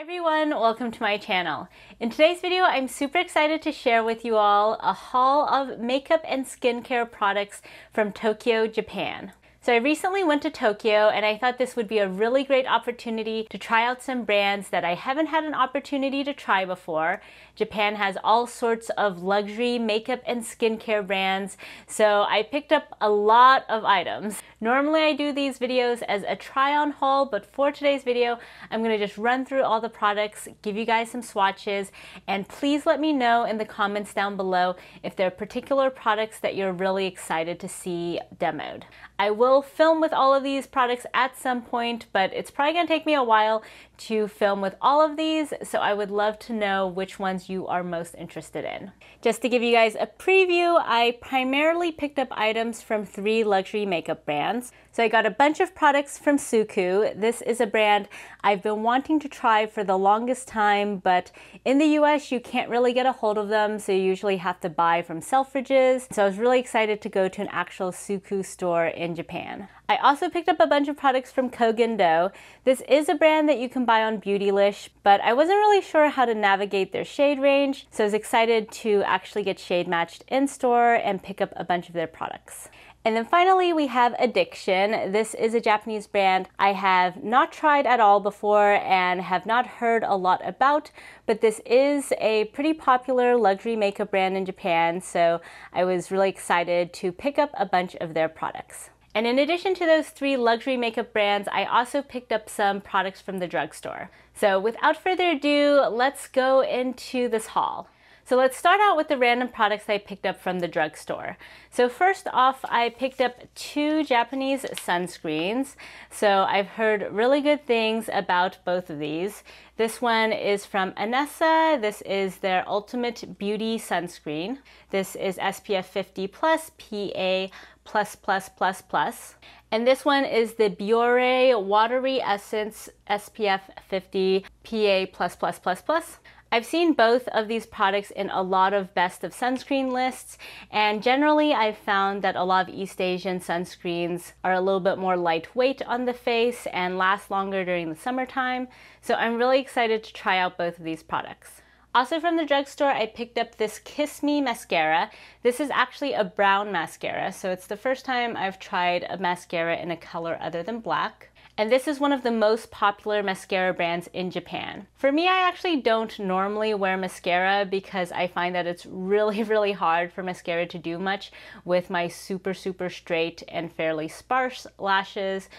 Hi everyone, welcome to my channel. In today's video, I'm super excited to share with you all a haul of makeup and skincare products from Tokyo, Japan. So I recently went to Tokyo and I thought this would be a really great opportunity to try out some brands that I haven't had an opportunity to try before. Japan has all sorts of luxury makeup and skincare brands, so I picked up a lot of items. Normally I do these videos as a try on haul, but for today's video, I'm gonna just run through all the products, give you guys some swatches, and please let me know in the comments down below if there are particular products that you're really excited to see demoed. I will film with all of these products at some point, but it's probably gonna take me a while to film with all of these, so I would love to know which ones you are most interested in. Just to give you guys a preview, I primarily picked up items from three luxury makeup brands. So I got a bunch of products from Suqqu. This is a brand I've been wanting to try for the longest time, but in the US you can't really get a hold of them, so you usually have to buy from Selfridges. So I was really excited to go to an actual Suqqu store in Japan. I also picked up a bunch of products from Koh Gen Do. This is a brand that you can buy on Beautylish, but I wasn't really sure how to navigate their shade range, so I was excited to actually get shade matched in store and pick up a bunch of their products. And then finally, we have Addiction. This is a Japanese brand I have not tried at all before and have not heard a lot about, but this is a pretty popular luxury makeup brand in Japan, so I was really excited to pick up a bunch of their products. And in addition to those three luxury makeup brands, I also picked up some products from the drugstore. So without further ado, let's go into this haul. So let's start out with the random products I picked up from the drugstore. So first off, I picked up two Japanese sunscreens. So I've heard really good things about both of these. This one is from Anessa. This is their Ultimate Beauty Sunscreen. This is SPF 50 plus PA plus plus plus plus. And this one is the Biore Watery Essence SPF 50 PA plus plus plus plus. I've seen both of these products in a lot of best of sunscreen lists, and generally I've found that a lot of East Asian sunscreens are a little bit more lightweight on the face and last longer during the summertime, so I'm really excited to try out both of these products. Also from the drugstore, I picked up this KissMe mascara. This is actually a brown mascara, so it's the first time I've tried a mascara in a color other than black and this is one of the most popular mascara brands in Japan. For me, I actually don't normally wear mascara because I find that it's really, really hard for mascara to do much with my super, super straight and fairly sparse lashes.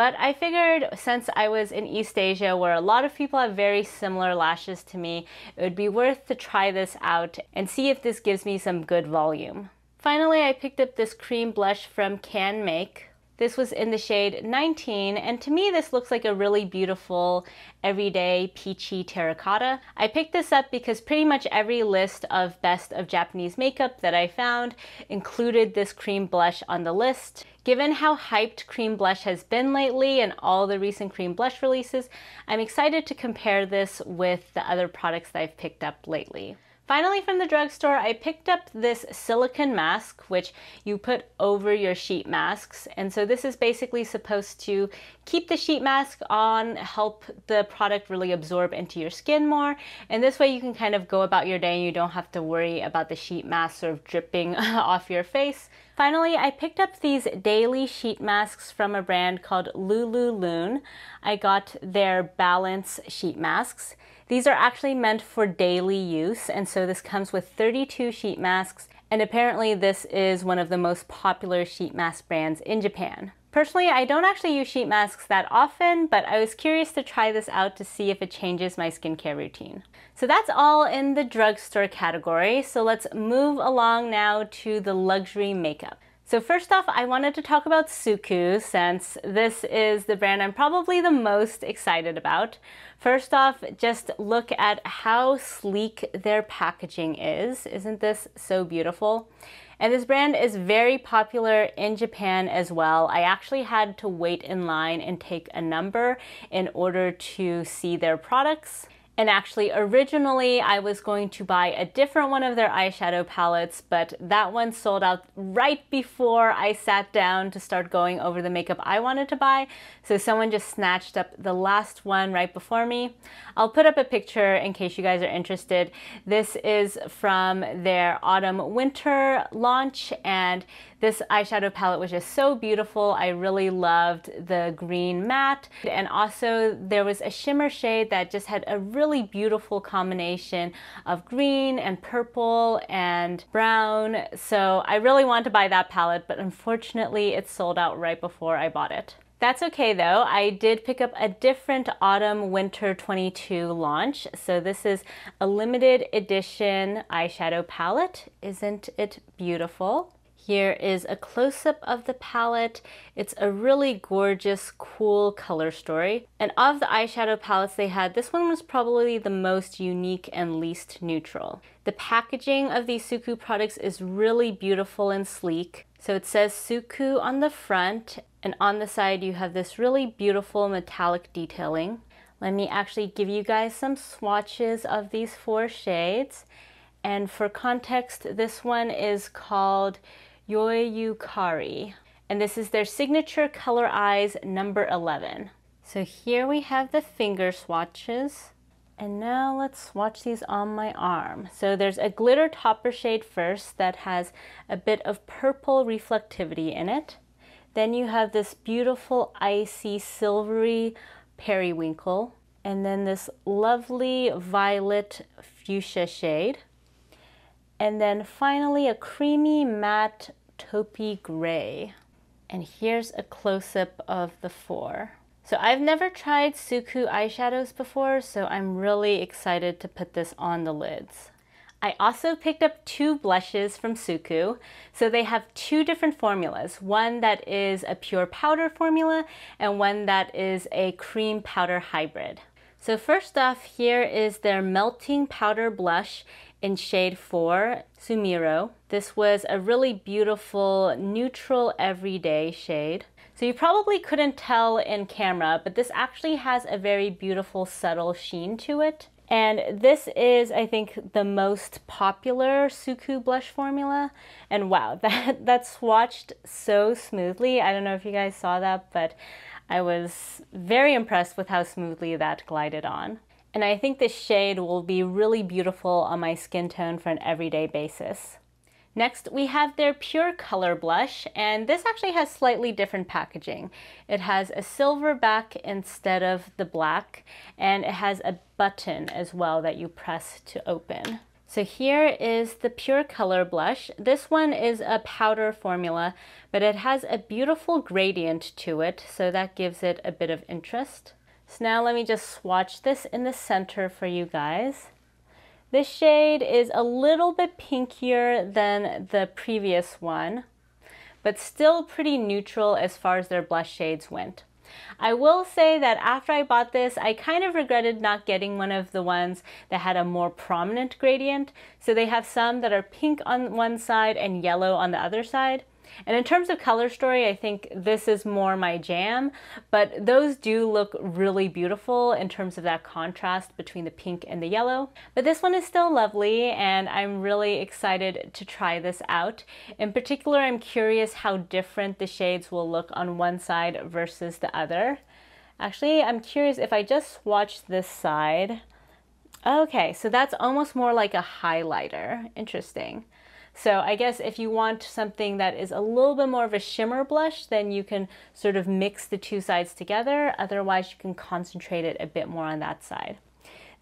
But I figured since I was in East Asia where a lot of people have very similar lashes to me, it would be worth to try this out and see if this gives me some good volume. Finally, I picked up this cream blush from Canmake. This was in the shade 19, and to me this looks like a really beautiful everyday peachy terracotta. I picked this up because pretty much every list of best of Japanese makeup that I found included this cream blush on the list. Given how hyped cream blush has been lately and all the recent cream blush releases, I'm excited to compare this with the other products that I've picked up lately. Finally from the drugstore, I picked up this silicone mask, which you put over your sheet masks. And so this is basically supposed to keep the sheet mask on, help the product really absorb into your skin more. And this way you can kind of go about your day and you don't have to worry about the sheet mask sort of dripping off your face. Finally, I picked up these daily sheet masks from a brand called LuLuLun. I got their Balance sheet masks. These are actually meant for daily use, and so this comes with 32 sheet masks, and apparently this is one of the most popular sheet mask brands in Japan. Personally, I don't actually use sheet masks that often, but I was curious to try this out to see if it changes my skincare routine. So that's all in the drugstore category, so let's move along now to the luxury makeup. So first off, I wanted to talk about Suqqu since this is the brand I'm probably the most excited about. First off, just look at how sleek their packaging is. Isn't this so beautiful? And this brand is very popular in Japan as well. I actually had to wait in line and take a number in order to see their products. And actually, originally I was going to buy a different one of their eyeshadow palettes, but that one sold out right before I sat down to start going over the makeup I wanted to buy. So someone just snatched up the last one right before me. I'll put up a picture in case you guys are interested. This is from their autumn winter launch and this eyeshadow palette was just so beautiful. I really loved the green matte. And also there was a shimmer shade that just had a really beautiful combination of green and purple and brown. So I really wanted to buy that palette, but unfortunately it sold out right before I bought it. That's okay though. I did pick up a different Autumn Winter 22 launch. So this is a limited edition eyeshadow palette. Isn't it beautiful? Here is a close-up of the palette. It's a really gorgeous, cool color story. And of the eyeshadow palettes they had, this one was probably the most unique and least neutral. The packaging of these Suqqu products is really beautiful and sleek. So it says Suqqu on the front, and on the side you have this really beautiful metallic detailing. Let me actually give you guys some swatches of these four shades. And for context, this one is called Yoyukari. And this is their signature color eyes number 11. So here we have the finger swatches. And now let's swatch these on my arm. So there's a glitter topper shade first that has a bit of purple reflectivity in it. Then you have this beautiful icy silvery periwinkle. And then this lovely violet fuchsia shade. And then finally a creamy matte taupey gray. And here's a close-up of the four. So I've never tried Suqqu eyeshadows before, so I'm really excited to put this on the lids. I also picked up two blushes from Suqqu. So they have two different formulas, one that is a pure powder formula and one that is a cream powder hybrid. So first off, here is their melting powder blush in shade 4, Sumiro. This was a really beautiful, neutral, everyday shade. So you probably couldn't tell in camera, but this actually has a very beautiful, subtle sheen to it. And this is, I think, the most popular Suqqu blush formula. And wow, that, that swatched so smoothly. I don't know if you guys saw that, but I was very impressed with how smoothly that glided on. And I think this shade will be really beautiful on my skin tone for an everyday basis. Next, we have their Pure Color Blush, and this actually has slightly different packaging. It has a silver back instead of the black, and it has a button as well that you press to open. So here is the Pure Color Blush. This one is a powder formula, but it has a beautiful gradient to it, so that gives it a bit of interest. So now let me just swatch this in the center for you guys. This shade is a little bit pinkier than the previous one, but still pretty neutral as far as their blush shades went. I will say that after I bought this, I kind of regretted not getting one of the ones that had a more prominent gradient. So they have some that are pink on one side and yellow on the other side. And in terms of color story, I think this is more my jam, but those do look really beautiful in terms of that contrast between the pink and the yellow. But this one is still lovely and I'm really excited to try this out. In particular, I'm curious how different the shades will look on one side versus the other. Actually, I'm curious if I just swatch this side. Okay, so that's almost more like a highlighter. Interesting. So I guess if you want something that is a little bit more of a shimmer blush, then you can sort of mix the two sides together. Otherwise, you can concentrate it a bit more on that side.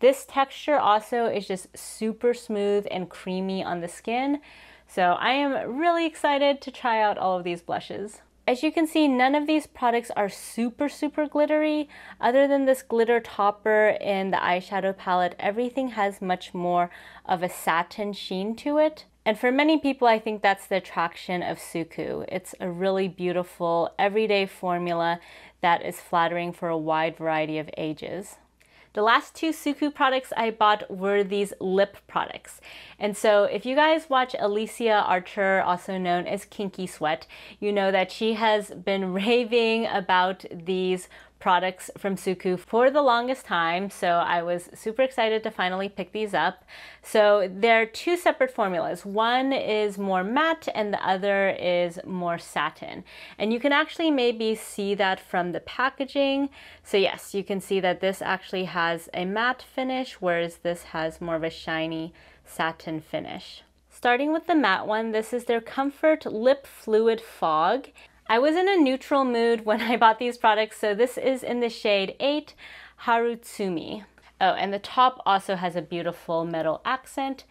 This texture also is just super smooth and creamy on the skin. So I am really excited to try out all of these blushes. As you can see, none of these products are super, super glittery. Other than this glitter topper in the eyeshadow palette, everything has much more of a satin sheen to it. And for many people, I think that's the attraction of Suqqu. It's a really beautiful, everyday formula that is flattering for a wide variety of ages. The last two Suqqu products I bought were these lip products. And so if you guys watch Alicia Archer, also known as Kinky Sweat, you know that she has been raving about these products from Suqqu for the longest time, so I was super excited to finally pick these up. So they're two separate formulas. One is more matte and the other is more satin. And you can actually maybe see that from the packaging. So yes, you can see that this actually has a matte finish, whereas this has more of a shiny satin finish. Starting with the matte one, this is their Comfort Lip Fluid Fog. I was in a neutral mood when I bought these products, so this is in the shade 8 Harutsumi. Oh, and the top also has a beautiful metal accent.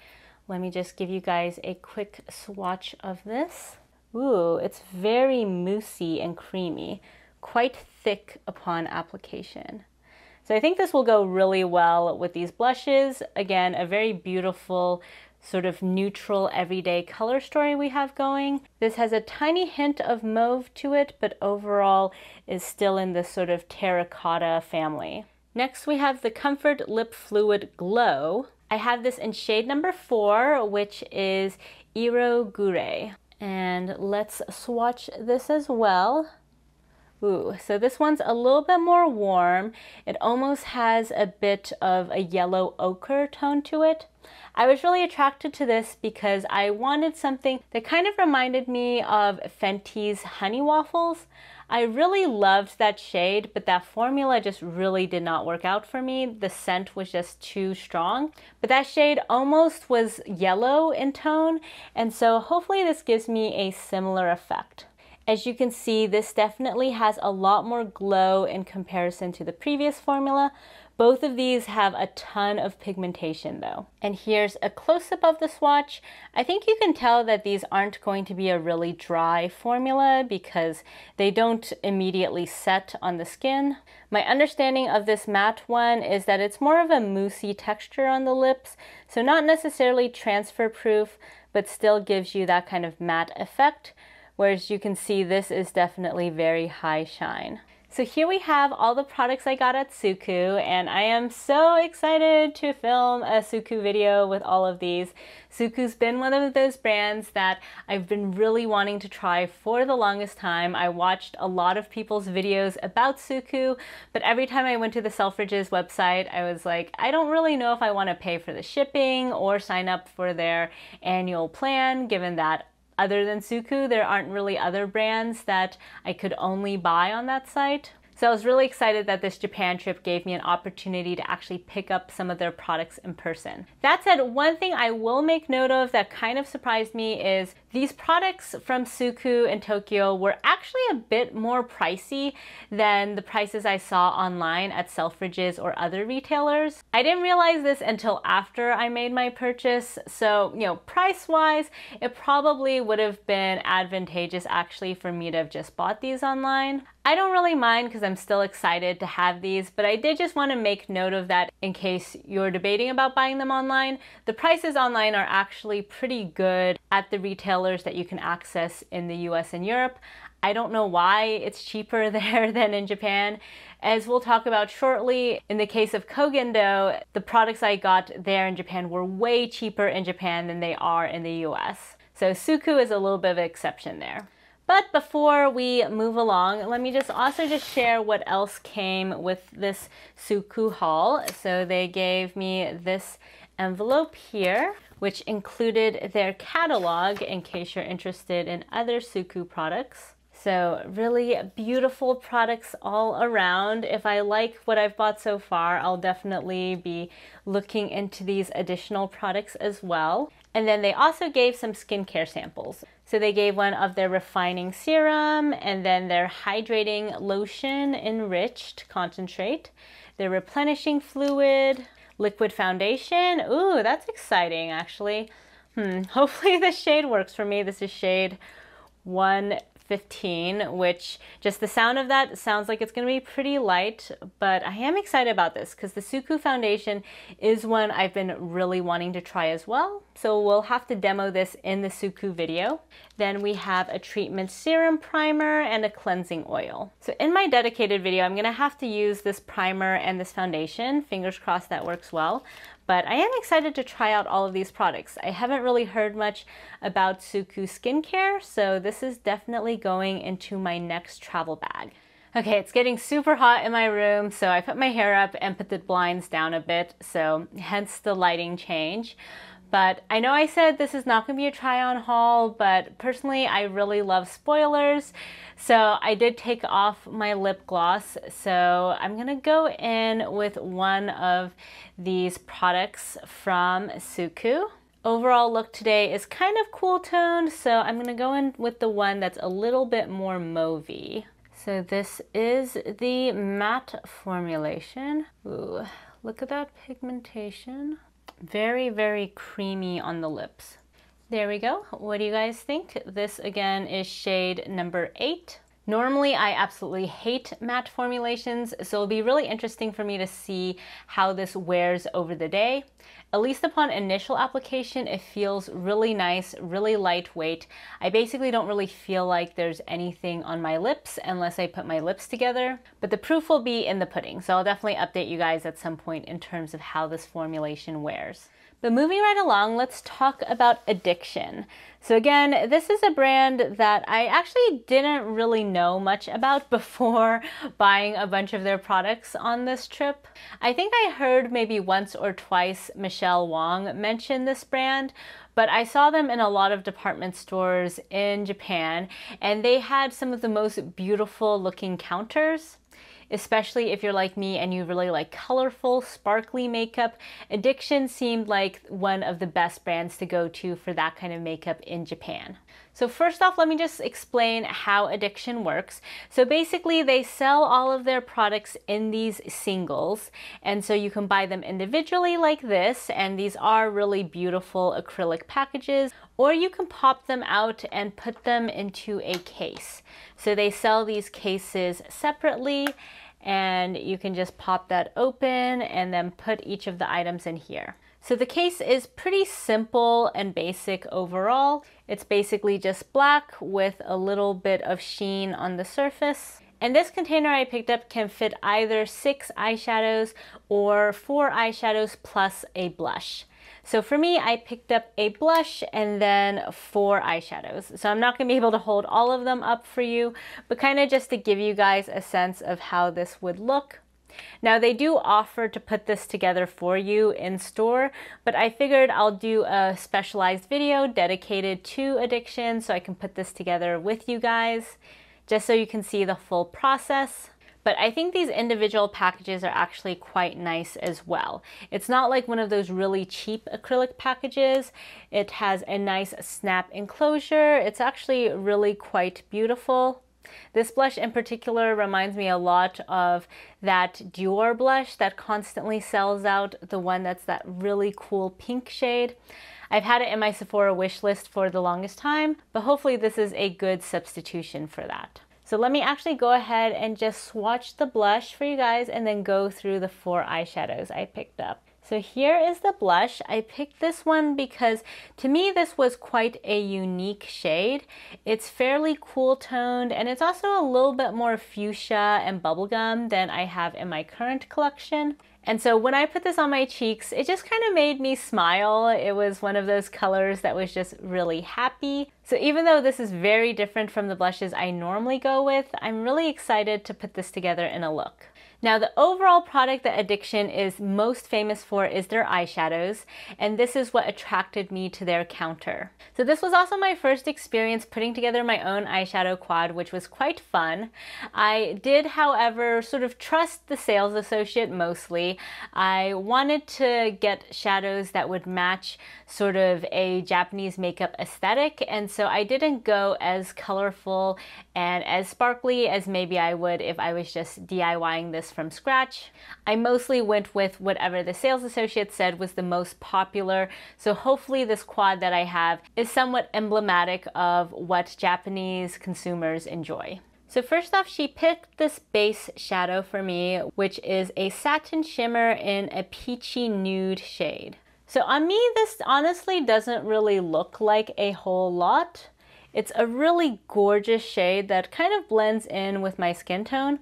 Let me just give you guys a quick swatch of this. Ooh, it's very moussey and creamy, quite thick upon application. So I think this will go really well with these blushes. Again, a very beautiful sort of neutral everyday color story we have going. This has a tiny hint of mauve to it, but overall is still in this sort of terracotta family. Next we have the Comfort Lip Fluid Glow. I have this in shade number four, which is Iro Gure. And let's swatch this as well. Ooh, so this one's a little bit more warm. It almost has a bit of a yellow ochre tone to it. I was really attracted to this because I wanted something that kind of reminded me of Fenty's Honey Waffles. I really loved that shade, but that formula just really did not work out for me. The scent was just too strong. But that shade almost was yellow in tone, and so hopefully this gives me a similar effect. As you can see, this definitely has a lot more glow in comparison to the previous formula. Both of these have a ton of pigmentation though. And here's a close-up of the swatch. I think you can tell that these aren't going to be a really dry formula because they don't immediately set on the skin. My understanding of this matte one is that it's more of a moussey texture on the lips, so not necessarily transfer proof, but still gives you that kind of matte effect whereas you can see this is definitely very high shine. So here we have all the products I got at Suqqu and I am so excited to film a Suqqu video with all of these. Suqqu's been one of those brands that I've been really wanting to try for the longest time. I watched a lot of people's videos about Suqqu, but every time I went to the Selfridges website, I was like, I don't really know if I want to pay for the shipping or sign up for their annual plan, given that other than Suqqu, there aren't really other brands that I could only buy on that site. So I was really excited that this Japan trip gave me an opportunity to actually pick up some of their products in person. That said, one thing I will make note of that kind of surprised me is these products from Suqqu in Tokyo were actually a bit more pricey than the prices I saw online at Selfridges or other retailers. I didn't realize this until after I made my purchase, so you know, price-wise, it probably would have been advantageous actually for me to have just bought these online. I don't really mind because I'm still excited to have these, but I did just want to make note of that in case you're debating about buying them online. The prices online are actually pretty good at the retailers that you can access in the US and Europe. I don't know why it's cheaper there than in Japan. As we'll talk about shortly, in the case of Koh Gen Do, the products I got there in Japan were way cheaper in Japan than they are in the US. So Suqqu is a little bit of an exception there. But before we move along, let me just also just share what else came with this Suqqu haul. So they gave me this envelope here, which included their catalog in case you're interested in other Suqqu products. So really beautiful products all around. If I like what I've bought so far, I'll definitely be looking into these additional products as well. And then they also gave some skincare samples. So they gave one of their refining serum and then their hydrating lotion enriched concentrate, their replenishing fluid, liquid foundation. Ooh, that's exciting actually. Hmm, hopefully this shade works for me. This is shade 1 15, which just the sound of that sounds like it's going to be pretty light, but I am excited about this because the Suqqu foundation is one I've been really wanting to try as well. So we'll have to demo this in the Suqqu video. Then we have a treatment serum primer and a cleansing oil. So in my dedicated video, I'm going to have to use this primer and this foundation. Fingers crossed that works well. But I am excited to try out all of these products. I haven't really heard much about Suqqu skincare, so this is definitely going into my next travel bag. Okay, it's getting super hot in my room, so I put my hair up and put the blinds down a bit, so hence the lighting change. But I know I said this is not going to be a try on haul, but personally I really love spoilers. So I did take off my lip gloss. So I'm going to go in with one of these products from Suqqu. Overall look today is kind of cool toned, so I'm going to go in with the one that's a little bit more mauvey. So this is the matte formulation. Ooh, look at that pigmentation. Very, very creamy on the lips. There we go. What do you guys think? This again is shade number eight. Normally, I absolutely hate matte formulations, so it'll be really interesting for me to see how this wears over the day. At least upon initial application, it feels really nice, really lightweight. I basically don't really feel like there's anything on my lips unless I put my lips together, but the proof will be in the pudding, so I'll definitely update you guys at some point in terms of how this formulation wears. But moving right along, let's talk about Addiction. So again, this is a brand that I actually didn't really know much about before buying a bunch of their products on this trip. I think I heard maybe once or twice Michelle Wong mention this brand, but I saw them in a lot of department stores in Japan and they had some of the most beautiful looking counters especially if you're like me and you really like colorful, sparkly makeup. Addiction seemed like one of the best brands to go to for that kind of makeup in Japan. So first off, let me just explain how Addiction works. So basically they sell all of their products in these singles. And so you can buy them individually like this. And these are really beautiful acrylic packages. Or you can pop them out and put them into a case. So they sell these cases separately and you can just pop that open and then put each of the items in here. So the case is pretty simple and basic overall. It's basically just black with a little bit of sheen on the surface. And this container I picked up can fit either six eyeshadows or four eyeshadows plus a blush. So for me, I picked up a blush and then four eyeshadows. So I'm not gonna be able to hold all of them up for you, but kind of just to give you guys a sense of how this would look. Now they do offer to put this together for you in store, but I figured I'll do a specialized video dedicated to addiction so I can put this together with you guys, just so you can see the full process. But I think these individual packages are actually quite nice as well. It's not like one of those really cheap acrylic packages. It has a nice snap enclosure. It's actually really quite beautiful. This blush in particular reminds me a lot of that Dior blush that constantly sells out, the one that's that really cool pink shade. I've had it in my Sephora wish list for the longest time, but hopefully this is a good substitution for that. So let me actually go ahead and just swatch the blush for you guys and then go through the four eyeshadows I picked up. So here is the blush. I picked this one because to me this was quite a unique shade. It's fairly cool toned and it's also a little bit more fuchsia and bubblegum than I have in my current collection. And so when I put this on my cheeks, it just kind of made me smile. It was one of those colors that was just really happy. So even though this is very different from the blushes I normally go with, I'm really excited to put this together in a look. Now the overall product that Addiction is most famous for is their eyeshadows, and this is what attracted me to their counter. So this was also my first experience putting together my own eyeshadow quad, which was quite fun. I did, however, sort of trust the sales associate mostly. I wanted to get shadows that would match sort of a Japanese makeup aesthetic, and so I didn't go as colorful and as sparkly as maybe I would if I was just DIYing this from scratch. I mostly went with whatever the sales associate said was the most popular, so hopefully this quad that I have is somewhat emblematic of what Japanese consumers enjoy. So first off, she picked this base shadow for me, which is a satin shimmer in a peachy nude shade. So on me, this honestly doesn't really look like a whole lot. It's a really gorgeous shade that kind of blends in with my skin tone.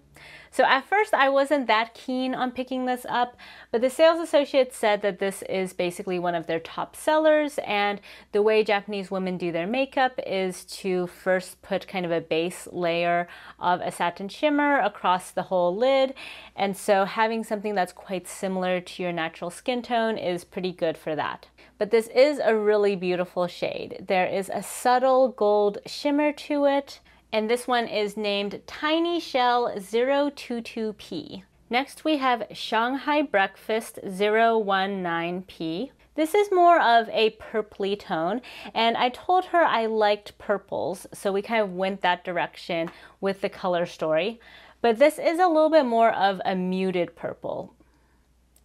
So at first I wasn't that keen on picking this up, but the sales associate said that this is basically one of their top sellers and the way Japanese women do their makeup is to first put kind of a base layer of a satin shimmer across the whole lid. And so having something that's quite similar to your natural skin tone is pretty good for that but this is a really beautiful shade. There is a subtle gold shimmer to it, and this one is named Tiny Shell 022P. Next we have Shanghai Breakfast 019P. This is more of a purpley tone, and I told her I liked purples, so we kind of went that direction with the color story. But this is a little bit more of a muted purple.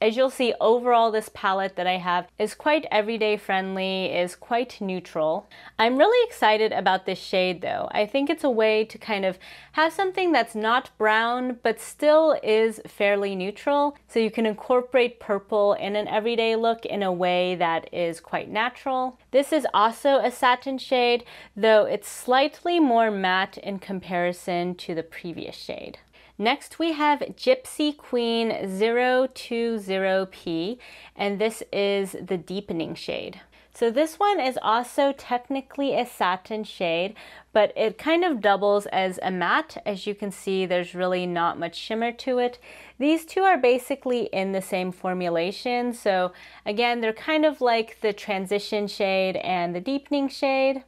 As you'll see, overall this palette that I have is quite everyday friendly, is quite neutral. I'm really excited about this shade though. I think it's a way to kind of have something that's not brown, but still is fairly neutral. So you can incorporate purple in an everyday look in a way that is quite natural. This is also a satin shade, though it's slightly more matte in comparison to the previous shade. Next we have Gypsy Queen 020P and this is the deepening shade. So this one is also technically a satin shade, but it kind of doubles as a matte. As you can see, there's really not much shimmer to it. These two are basically in the same formulation. So again, they're kind of like the transition shade and the deepening shade,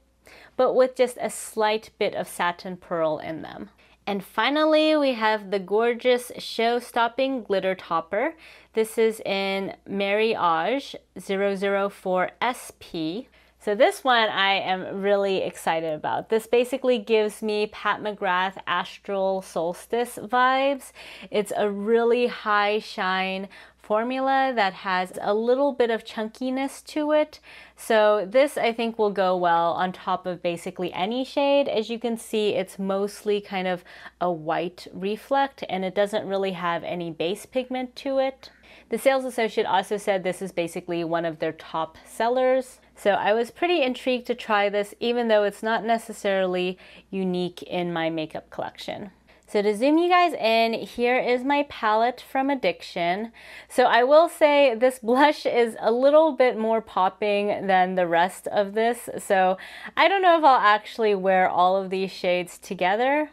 but with just a slight bit of satin pearl in them. And finally, we have the gorgeous show-stopping glitter topper. This is in Mariage 004SP. So this one I am really excited about. This basically gives me Pat McGrath Astral Solstice vibes. It's a really high shine formula that has a little bit of chunkiness to it. So this I think will go well on top of basically any shade. As you can see, it's mostly kind of a white reflect and it doesn't really have any base pigment to it. The sales associate also said this is basically one of their top sellers. So I was pretty intrigued to try this even though it's not necessarily unique in my makeup collection. So to zoom you guys in, here is my palette from Addiction. So I will say this blush is a little bit more popping than the rest of this. So I don't know if I'll actually wear all of these shades together.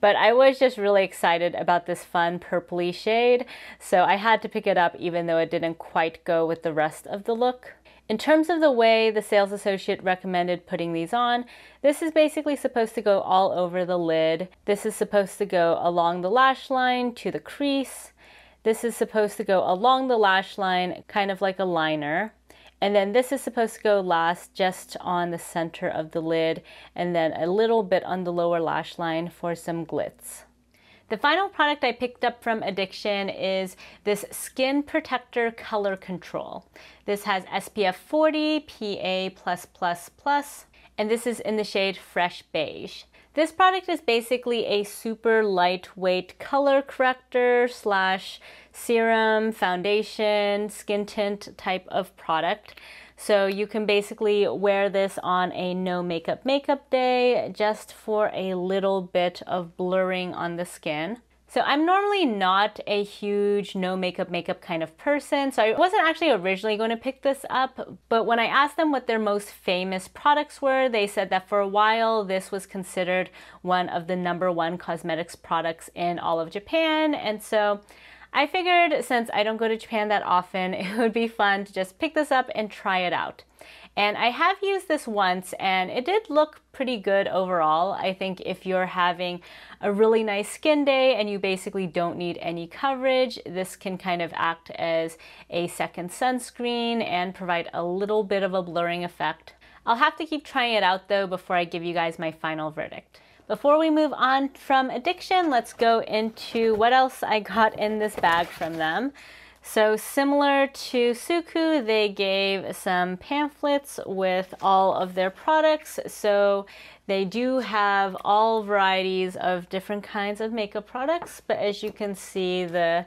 But I was just really excited about this fun purpley shade, so I had to pick it up even though it didn't quite go with the rest of the look. In terms of the way the sales associate recommended putting these on, this is basically supposed to go all over the lid. This is supposed to go along the lash line to the crease. This is supposed to go along the lash line, kind of like a liner. And then this is supposed to go last just on the center of the lid and then a little bit on the lower lash line for some glitz. The final product I picked up from Addiction is this Skin Protector Color Control. This has SPF 40, PA+++, and this is in the shade Fresh Beige. This product is basically a super lightweight color corrector slash serum, foundation, skin tint type of product. So you can basically wear this on a no makeup makeup day just for a little bit of blurring on the skin. So I'm normally not a huge no makeup makeup kind of person, so I wasn't actually originally going to pick this up, but when I asked them what their most famous products were, they said that for a while this was considered one of the number one cosmetics products in all of Japan, and so I figured since I don't go to Japan that often, it would be fun to just pick this up and try it out. And I have used this once and it did look pretty good overall. I think if you're having a really nice skin day and you basically don't need any coverage, this can kind of act as a second sunscreen and provide a little bit of a blurring effect. I'll have to keep trying it out though before I give you guys my final verdict. Before we move on from addiction, let's go into what else I got in this bag from them. So similar to Suqqu, they gave some pamphlets with all of their products. So they do have all varieties of different kinds of makeup products, but as you can see, the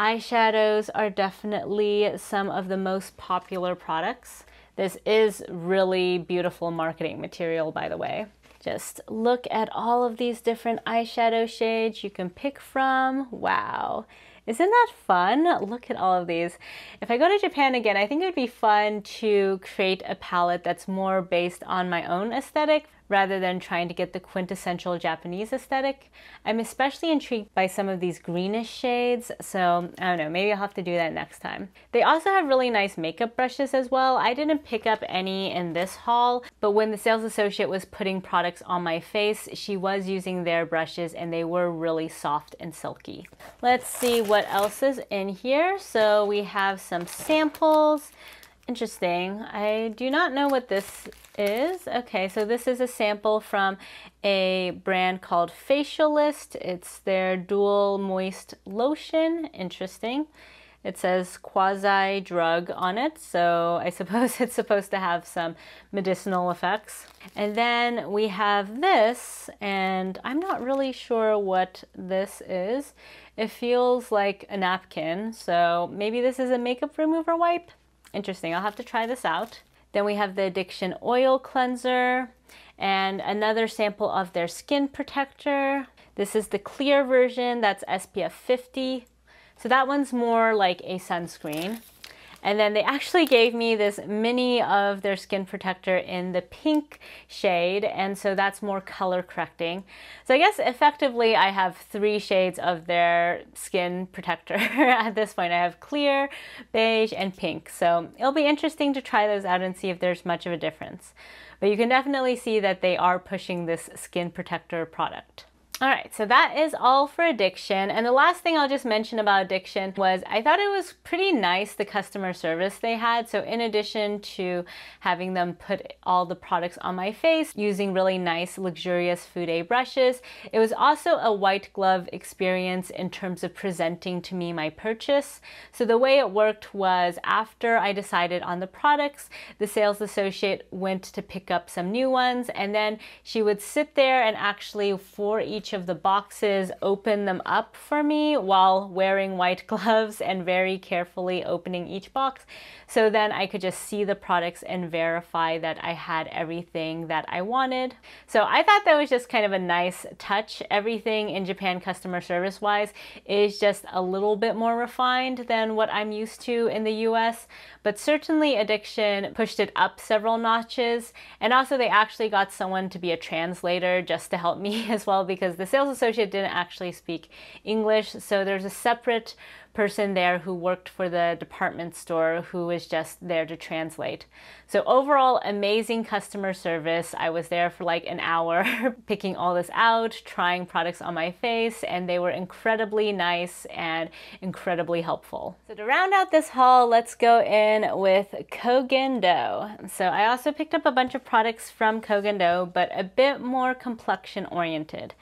eyeshadows are definitely some of the most popular products. This is really beautiful marketing material, by the way. Just look at all of these different eyeshadow shades you can pick from. Wow. Isn't that fun? Look at all of these. If I go to Japan again, I think it would be fun to create a palette that's more based on my own aesthetic rather than trying to get the quintessential Japanese aesthetic. I'm especially intrigued by some of these greenish shades, so I don't know, maybe I'll have to do that next time. They also have really nice makeup brushes as well. I didn't pick up any in this haul, but when the sales associate was putting products on my face, she was using their brushes and they were really soft and silky. Let's see what else is in here. So we have some samples. Interesting. I do not know what this is. Okay, so this is a sample from a brand called Facialist. It's their dual moist lotion. Interesting. It says quasi drug on it, so I suppose it's supposed to have some medicinal effects. And then we have this, and I'm not really sure what this is. It feels like a napkin, so maybe this is a makeup remover wipe. Interesting, I'll have to try this out. Then we have the Addiction Oil Cleanser and another sample of their skin protector. This is the clear version, that's SPF 50. So that one's more like a sunscreen. And then they actually gave me this mini of their skin protector in the pink shade. And so that's more color correcting. So I guess effectively I have three shades of their skin protector at this point. I have clear, beige, and pink. So it'll be interesting to try those out and see if there's much of a difference. But you can definitely see that they are pushing this skin protector product. All right, so that is all for addiction. And the last thing I'll just mention about addiction was I thought it was pretty nice the customer service they had. So, in addition to having them put all the products on my face using really nice, luxurious Fude brushes, it was also a white glove experience in terms of presenting to me my purchase. So, the way it worked was after I decided on the products, the sales associate went to pick up some new ones, and then she would sit there and actually for each each of the boxes, open them up for me while wearing white gloves and very carefully opening each box. So then I could just see the products and verify that I had everything that I wanted. So I thought that was just kind of a nice touch. Everything in Japan customer service wise is just a little bit more refined than what I'm used to in the US, but certainly addiction pushed it up several notches. And also they actually got someone to be a translator just to help me as well because the sales associate didn't actually speak English. So there's a separate person there who worked for the department store who was just there to translate. So, overall, amazing customer service. I was there for like an hour picking all this out, trying products on my face, and they were incredibly nice and incredibly helpful. So, to round out this haul, let's go in with Koh Gen Do. So, I also picked up a bunch of products from Koh Gen Do, but a bit more complexion oriented.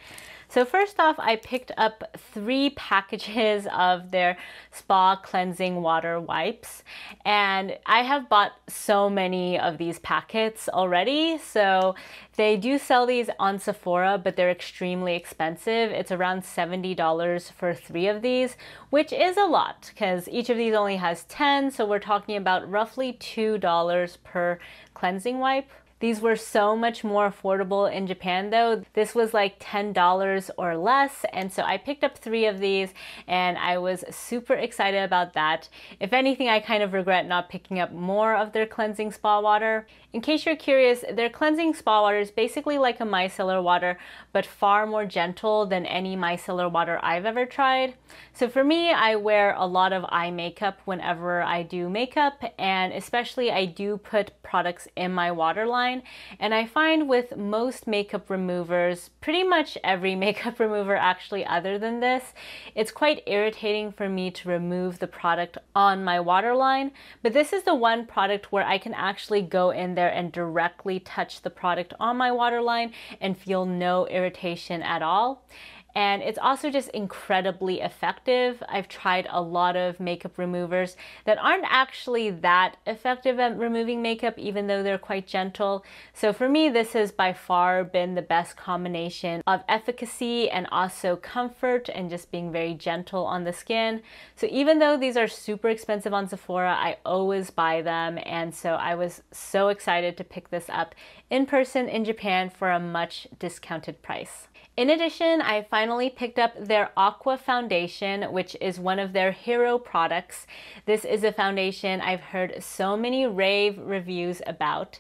So first off, I picked up three packages of their spa cleansing water wipes. And I have bought so many of these packets already. So they do sell these on Sephora, but they're extremely expensive. It's around $70 for three of these, which is a lot because each of these only has 10. So we're talking about roughly $2 per cleansing wipe. These were so much more affordable in Japan though. This was like $10 or less. And so I picked up three of these and I was super excited about that. If anything, I kind of regret not picking up more of their cleansing spa water. In case you're curious, their cleansing spa water is basically like a micellar water, but far more gentle than any micellar water I've ever tried. So for me, I wear a lot of eye makeup whenever I do makeup, and especially I do put products in my water line. And I find with most makeup removers, pretty much every makeup remover actually other than this, it's quite irritating for me to remove the product on my waterline. But this is the one product where I can actually go in there and directly touch the product on my waterline and feel no irritation at all. And it's also just incredibly effective. I've tried a lot of makeup removers that aren't actually that effective at removing makeup, even though they're quite gentle. So for me, this has by far been the best combination of efficacy and also comfort and just being very gentle on the skin. So even though these are super expensive on Sephora, I always buy them. And so I was so excited to pick this up in person in Japan for a much discounted price. In addition, I finally picked up their Aqua Foundation, which is one of their hero products. This is a foundation I've heard so many rave reviews about.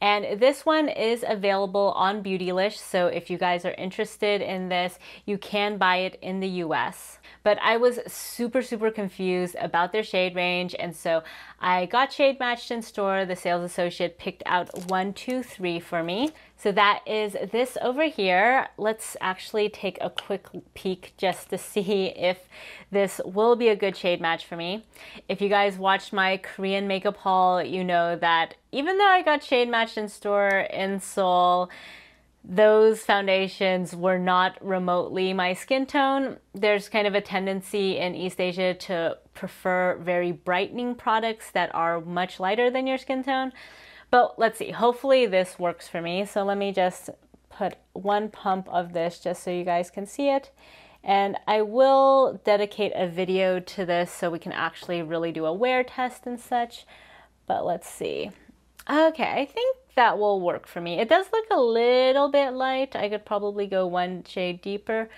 And this one is available on Beautylish, so if you guys are interested in this, you can buy it in the US. But I was super, super confused about their shade range, and so I got shade matched in store. The sales associate picked out one, two, three for me. So that is this over here. Let's actually take a quick peek just to see if this will be a good shade match for me. If you guys watched my Korean makeup haul, you know that even though I got shade matched in store in Seoul, those foundations were not remotely my skin tone. There's kind of a tendency in East Asia to prefer very brightening products that are much lighter than your skin tone. But let's see, hopefully this works for me. So let me just put one pump of this just so you guys can see it. And I will dedicate a video to this so we can actually really do a wear test and such. But let's see. Okay, I think that will work for me. It does look a little bit light. I could probably go one shade deeper,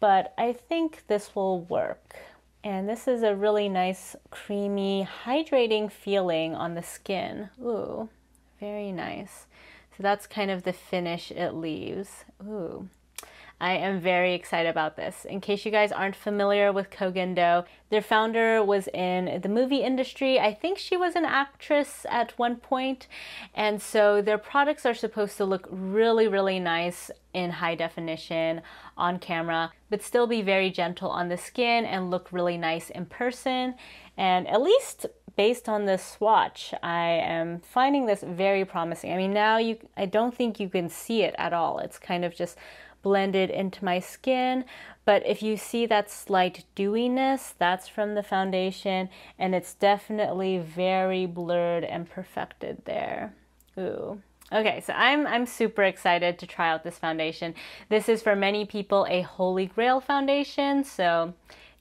but I think this will work. And this is a really nice, creamy, hydrating feeling on the skin. Ooh. Very nice. So that's kind of the finish it leaves. Ooh. I am very excited about this. In case you guys aren't familiar with Koh Gen Do, their founder was in the movie industry. I think she was an actress at one point, and so their products are supposed to look really, really nice in high definition on camera, but still be very gentle on the skin and look really nice in person. And at least based on this swatch, I am finding this very promising. I mean, now you, I don't think you can see it at all. It's kind of just blended into my skin. But if you see that slight dewiness, that's from the foundation, and it's definitely very blurred and perfected there. Ooh. Okay, so I'm, I'm super excited to try out this foundation. This is for many people a holy grail foundation, so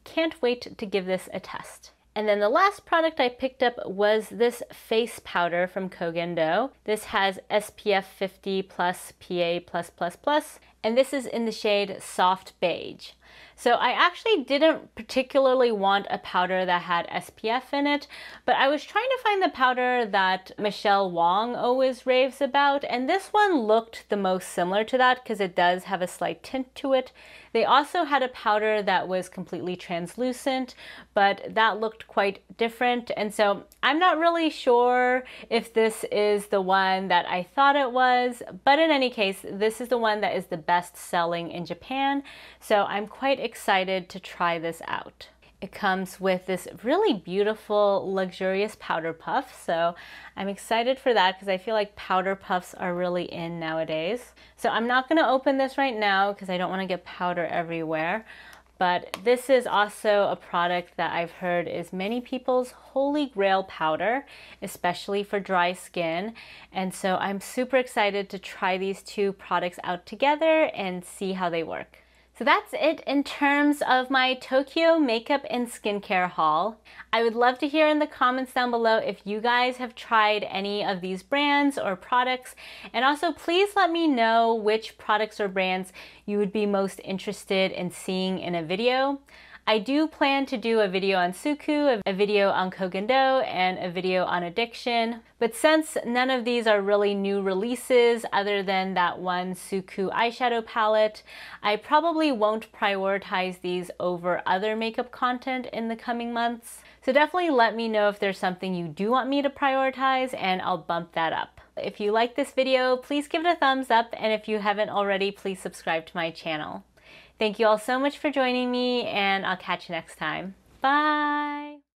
can't wait to give this a test. And then the last product I picked up was this face powder from Koh Gen Do. This has SPF 50 plus PA plus plus plus, and this is in the shade Soft Beige. So I actually didn't particularly want a powder that had SPF in it, but I was trying to find the powder that Michelle Wong always raves about, and this one looked the most similar to that because it does have a slight tint to it. They also had a powder that was completely translucent, but that looked quite different, and so I'm not really sure if this is the one that I thought it was, but in any case, this is the one that is the best selling in Japan, so I'm quite excited to try this out. It comes with this really beautiful, luxurious powder puff. So I'm excited for that because I feel like powder puffs are really in nowadays. So I'm not going to open this right now because I don't want to get powder everywhere. But this is also a product that I've heard is many people's holy grail powder, especially for dry skin. And so I'm super excited to try these two products out together and see how they work. So that's it in terms of my Tokyo makeup and skincare haul. I would love to hear in the comments down below if you guys have tried any of these brands or products. And also please let me know which products or brands you would be most interested in seeing in a video. I do plan to do a video on Suqqu, a video on Koh Gen Do, and a video on addiction. But since none of these are really new releases other than that one Suqqu eyeshadow palette, I probably won't prioritize these over other makeup content in the coming months. So definitely let me know if there's something you do want me to prioritize and I'll bump that up. If you like this video, please give it a thumbs up and if you haven't already, please subscribe to my channel. Thank you all so much for joining me, and I'll catch you next time. Bye!